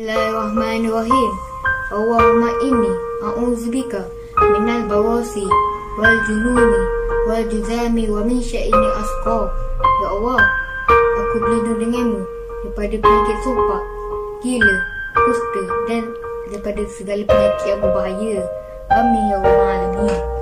Bismillahirrahmanirrahim. Allahumma inni a'udzubika minal bawasi wal jununi wal juzami wa min syai'ini asqa. Ya Allah, aku berlindung denganmu daripada penyakit sumpah, gila, kusta dan daripada segala penyakit yang berbahaya. Amin ya Rabbal Alamin.